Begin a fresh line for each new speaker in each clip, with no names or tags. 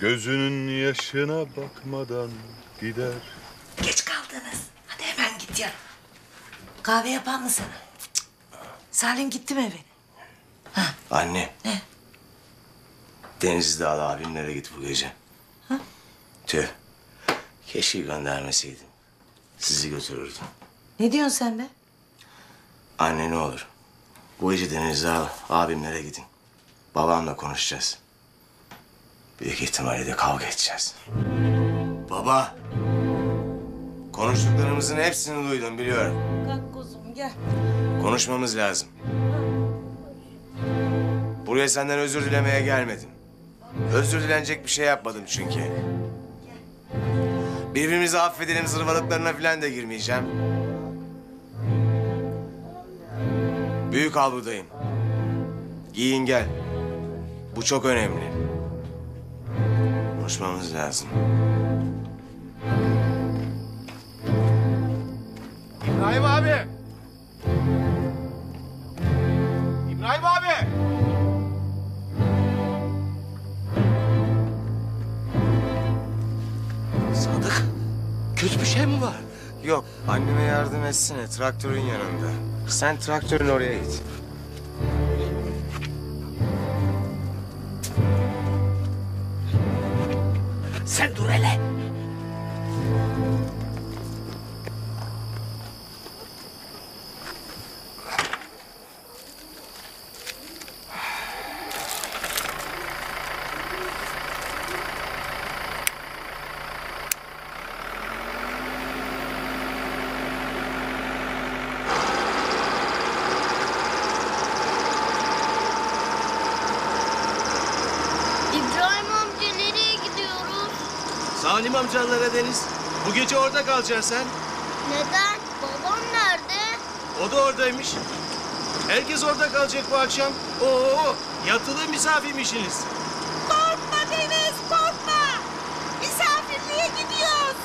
Gözünün yaşına bakmadan gider.
Geç kaldınız. Hadi hemen git ya. Kahve yapan mı sana? Cık. Salim gitti mi eve?
Anne.
Ne?
Denizli Dağlı abimlere git bu gece. Tüh. Keşke göndermeseydim. Sizi götürürdüm.
Ne diyorsun sen be?
Anne ne olur. Bu gece Denizli Dağlı abimlere gidin. Babamla konuşacağız. Büyük ihtimalle de kavga edeceğiz. Baba. Konuştuklarımızın hepsini duydum biliyorum.
Kalk kuzum gel.
Konuşmamız lazım. Buraya senden özür dilemeye gelmedim. Özür dilenecek bir şey yapmadım çünkü. Birbirimizi affedelim zırvalıklarına falan da girmeyeceğim. Büyük avludayım. Giyin gel. Bu çok önemli. Konuşmamız lazım.
İbrahim abi. İbrahim abi.
Sadık.
Kötü bir şey mi var?
Yok, anneme yardım etsene. Traktörün yanında. Sen traktörün oraya git.
Sen dur hele.
İbrahim amca nereye gidiyoruz?
Salim amcanlara Deniz. Bu gece orada kalacaksın sen.
Neden? Babam nerede?
O da oradaymış. Herkes orada kalacak bu akşam. Oo, yatılı misafirmişsiniz.
Korkma Deniz korkma. Misafirliğe gidiyoruz.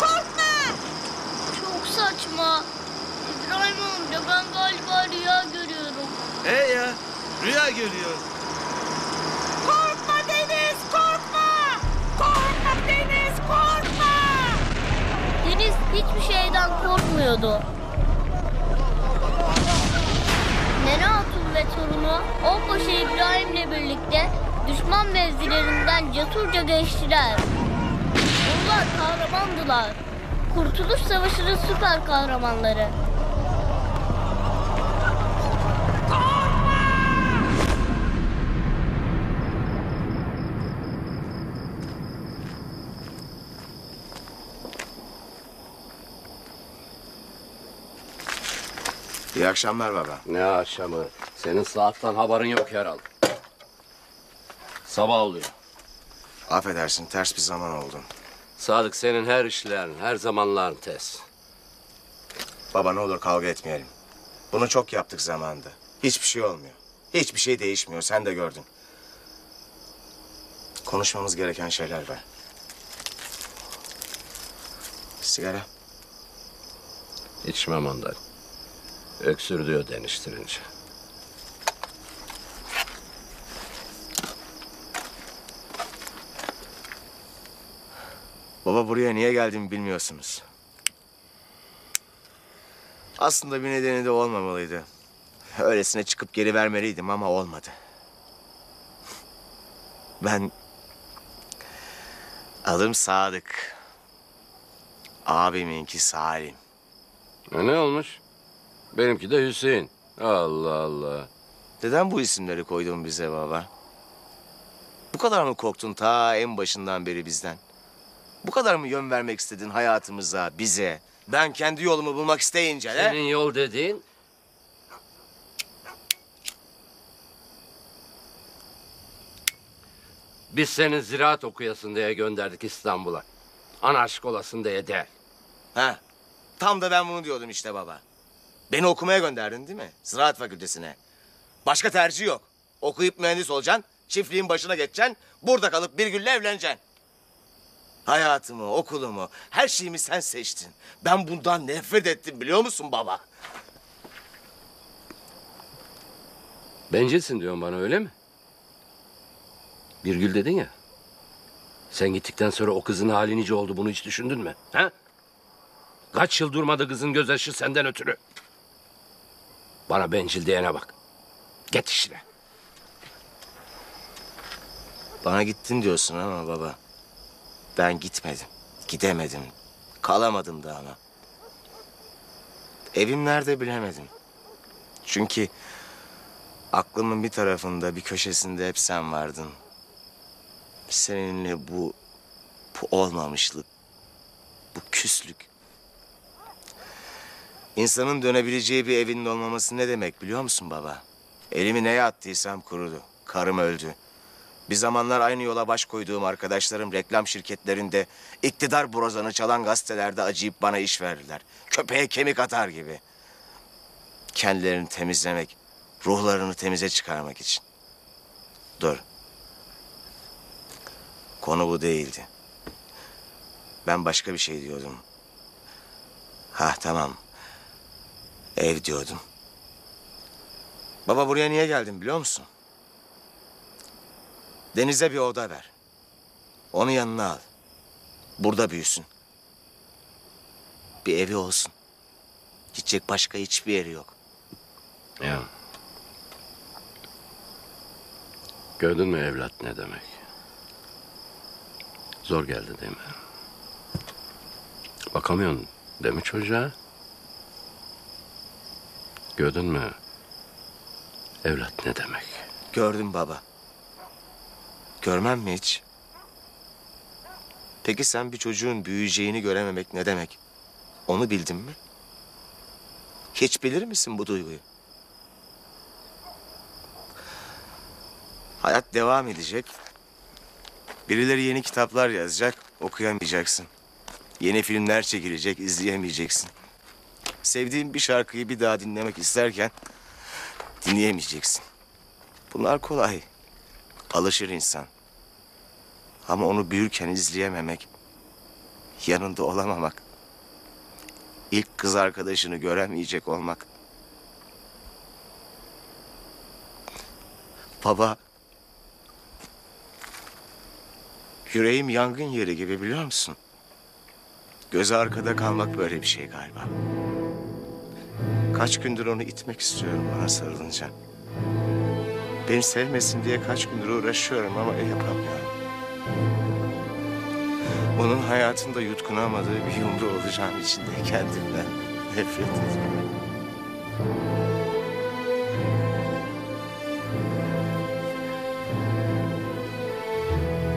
Korkma.
Çok saçma. İbrahim amca ben galiba rüya görüyorum.
He ya, rüya görüyor.
Hiçbir şeyden korkmuyordu. Nene Hatun ve torunu Onbaşı İbrahim'le birlikte düşman mevzilerinden cesurca geçtiler. Onlar kahramandılar. Kurtuluş Savaşı'nın süper kahramanları.
İyi akşamlar baba.
Ne akşamı? Senin saatten haberin yok herhalde. Sabah oluyor.
Affedersin, ters bir zaman oldu.
Sadık senin her işlerin, her zamanların tez.
Baba ne olur kavga etmeyelim. Bunu çok yaptık zamanında. Hiçbir şey olmuyor. Hiçbir şey değişmiyor, sen de gördün. Konuşmamız gereken şeyler var. Sigara.
İçmem ondan. Öksürdüyor deniştirince.
Baba buraya niye geldiğimi bilmiyorsunuz. Aslında bir nedeni de olmamalıydı. Öylesine çıkıp geri vermeliydim ama olmadı. Ben... Adım Sadık. Abiminki Salim.
E ne olmuş? Benimki de Hüseyin. Allah Allah.
Neden bu isimleri koydun bize baba? Bu kadar mı korktun ta en başından beri bizden? Bu kadar mı yön vermek istedin hayatımıza, bize? Ben kendi yolumu bulmak isteyince he?
Senin yol dediğin... Biz seni ziraat okuyasın diye gönderdik İstanbul'a. Ana aşk olasın diye değil.
Ha, tam da ben bunu diyordum işte baba. Beni okumaya gönderdin değil mi? Ziraat fakültesine. Başka tercih yok. Okuyup mühendis olacaksın, çiftliğin başına geçeceksin, burada kalıp bir günle evleneceksin. Hayatımı, okulumu, her şeyimi sen seçtin. Ben bundan nefret ettim biliyor musun baba?
Bencilsin diyorsun bana öyle mi? Bir gül dedin ya. Sen gittikten sonra o kızın hali nice oldu bunu hiç düşündün mü? Ha? Kaç yıl durmadı kızın gözyaşı senden ötürü. Bana bencil diyene bak. Get işine.
Bana gittin diyorsun ama baba. Ben gitmedim. Gidemedim. Kalamadım da ama. Evim nerede bilemedim. Çünkü aklımın bir tarafında, bir köşesinde hep sen vardın. Seninle bu, bu olmamışlık, bu küslük. İnsanın dönebileceği bir evinin olmaması ne demek biliyor musun baba? Elimi neye attıysam kurudu. Karım öldü. Bir zamanlar aynı yola baş koyduğum arkadaşlarım reklam şirketlerinde iktidar brozanı çalan gazetelerde acıyıp bana iş verdiler. Köpeğe kemik atar gibi. Kendilerini temizlemek, ruhlarını temize çıkarmak için. Dur. Konu bu değildi. Ben başka bir şey diyordum. Ha tamam. Ev diyordum. Baba buraya niye geldin biliyor musun? Deniz'e bir oda ver. Onu yanına al. Burada büyüsün. Bir evi olsun. Gidecek başka hiçbir yeri yok.
Ya. Gördün mü evlat ne demek? Zor geldi değil mi? Bakamıyorsun değil mi çocuğa? Gördün mü? Evlat ne demek?
Gördüm baba. Görmem mi hiç? Peki sen bir çocuğun büyüyeceğini görememek ne demek? Onu bildin mi? Hiç bilir misin bu duyguyu? Hayat devam edecek. Birileri yeni kitaplar yazacak, okuyamayacaksın. Yeni filmler çekilecek, izleyemeyeceksin. Sevdiğin bir şarkıyı bir daha dinlemek isterken dinleyemeyeceksin. Bunlar kolay. Alışır insan. Ama onu büyürken izleyememek, yanında olamamak, ilk kız arkadaşını göremeyecek olmak. Baba, yüreğim yangın yeri gibi biliyor musun? Gözü arkada kalmak böyle bir şey galiba. Kaç gündür onu itmek istiyorum bana sarılınca. Beni sevmesin diye kaç gündür uğraşıyorum ama yapamıyorum. Onun hayatında yutkunamadığı bir yumru olacağım için de kendimden nefret ediyorum.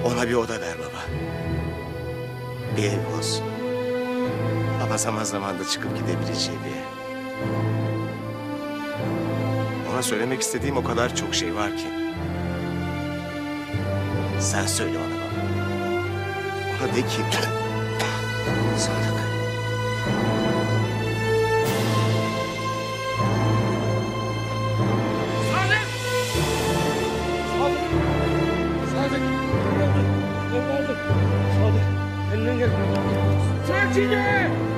Ona bir oda ver baba. Bir ev olsun. Ama zaman zaman da çıkıp gidebileceği bir ev. Ona söylemek istediğim o kadar çok şey var ki. Sen söyle ona baba. Ona de ki... Sadık.
Sakince! Oğlum,